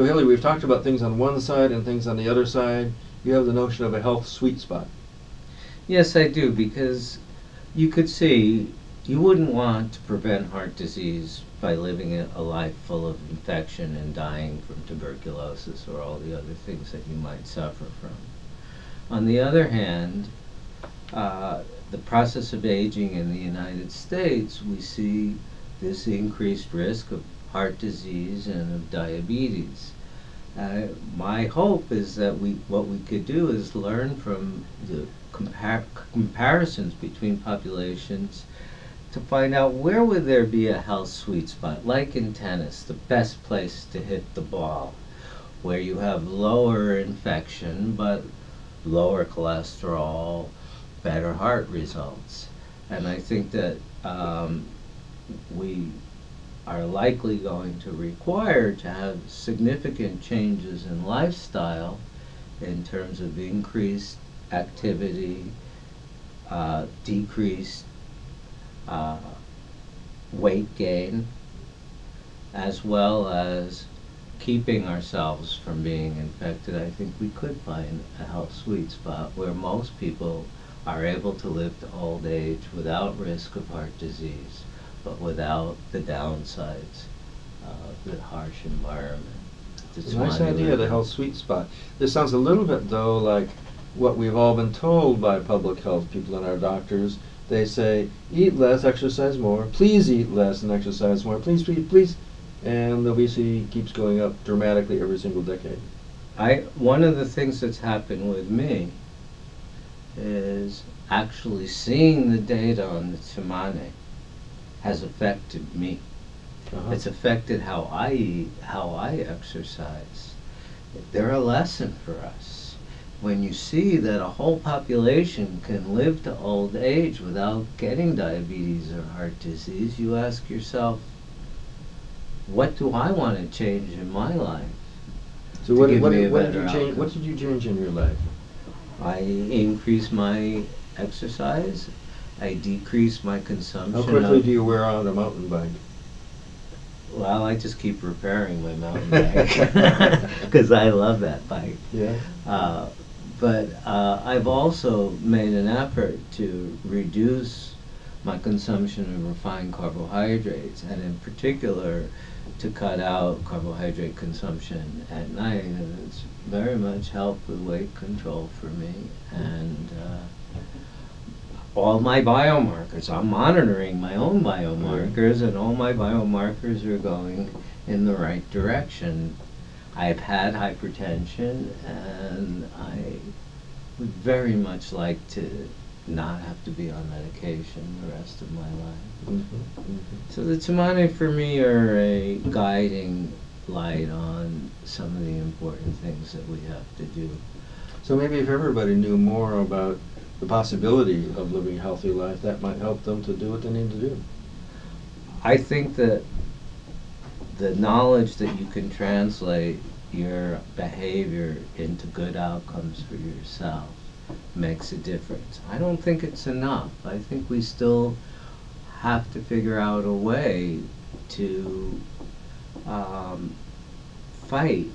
So Haley, we've talked about things on one side and things on the other side. You have the notion of a health sweet spot. Yes, I do, because you could see you wouldn't want to prevent heart disease by living a life full of infection and dying from tuberculosis or all the other things that you might suffer from. On the other hand, uh, the process of aging in the United States, we see this increased risk of heart disease and of diabetes. Uh, my hope is that we what we could do is learn from the compar- comparisons between populations to find out where would there be a health sweet spot, like in tennis, the best place to hit the ball, where you have lower infection but lower cholesterol, better heart results. And I think that um, we are likely going to require to have significant changes in lifestyle in terms of increased activity, uh, decreased uh, weight gain, as well as keeping ourselves from being infected. I think we could find a health sweet spot where most people are able to live to old age without risk of heart disease, but without the downsides uh, of the harsh environment. It's a nice idea, the health sweet spot. This sounds a little bit though like what we've all been told by public health people and our doctors. They say, eat less, exercise more. Please eat less and exercise more. Please, please, please. And the obesity keeps going up dramatically every single decade. I one of the things that's happened with me is actually seeing the data on the Tsimane has affected me. Uh-huh. It's affected how I eat, how I exercise. They're a lesson for us. When you see that a whole population can live to old age without getting diabetes or heart disease, you ask yourself, what do I want to change in my life? So what, what, what did you change? outcome. What did you change in your life? I increase my exercise. I decrease my consumption. How quickly of- do you wear out a mountain bike? Well, I just keep repairing my mountain bike because I love that bike. Yeah. Uh, but uh, I've also made an effort to reduce my consumption of refined carbohydrates, and in particular, to cut out carbohydrate consumption at night. And it's very much helped with weight control for me. And uh, all my biomarkers, I'm monitoring my own biomarkers, and all my biomarkers are going in the right direction. I've had hypertension, and I would very much like to not have to be on medication the rest of my life. Mm-hmm. So the Tsimane for me are a guiding light on some of the important things that we have to do. So maybe if everybody knew more about the possibility of living a healthy life, that might help them to do what they need to do. I think that the knowledge that you can translate your behavior into good outcomes for yourself makes a difference. I don't think it's enough. I think we still have to figure out a way to um, fight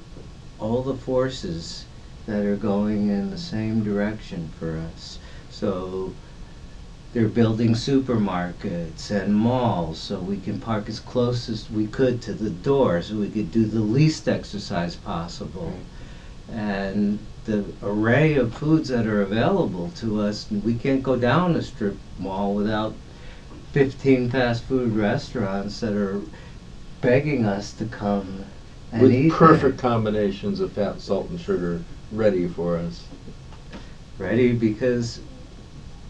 all the forces that are going in the same direction for us. So they're building supermarkets and malls so we can park as close as we could to the door so we could do the least exercise possible. And the array of foods that are available to us, we can't go down a strip mall without 15 fast food restaurants that are begging us to come and With eat there. perfect combinations of fat, salt, and sugar ready for us. ready because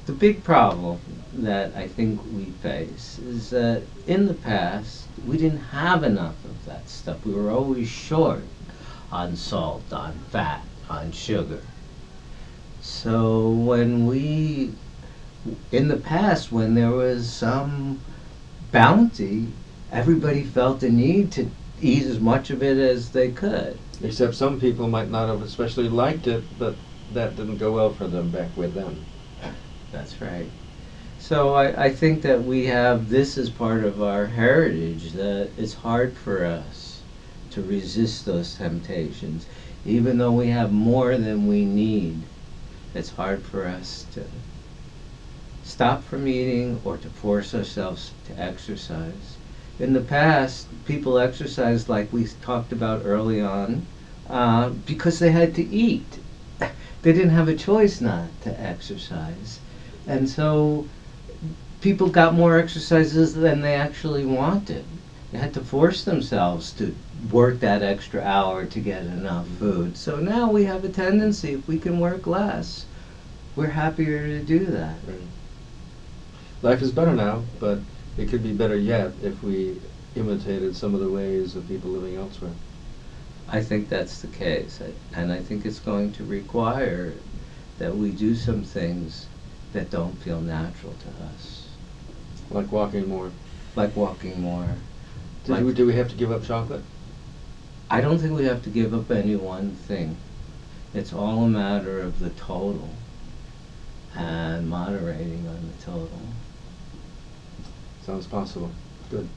the big problem that I think we face is that in the past we didn't have enough of that stuff. We were always short on salt, on fat, on sugar. So when we, in the past, when there was some bounty, everybody felt the need to eat as much of it as they could. Except some people might not have especially liked it, but that didn't go well for them back with them. That's right. So I, I think that we have this as part of our heritage that it's hard for us to resist those temptations. Even though we have more than we need, it's hard for us to stop from eating or to force ourselves to exercise. In the past, people exercised like we talked about early on uh, because they had to eat. They didn't have a choice not to exercise. And so people got more exercises than they actually wanted. They had to force themselves to work that extra hour to get enough food. So now we have a tendency, if we can work less, we're happier to do that. Right. Life is better now, but it could be better yet if we imitated some of the ways of people living elsewhere. I think that's the case. I- And I think it's going to require that we do some things that don't feel natural to us, Like walking more. like walking more. Did Like- we, do we have to give up chocolate? I don't think we have to give up any one thing. It's all a matter of the total and moderating on the total. Sounds possible. Good.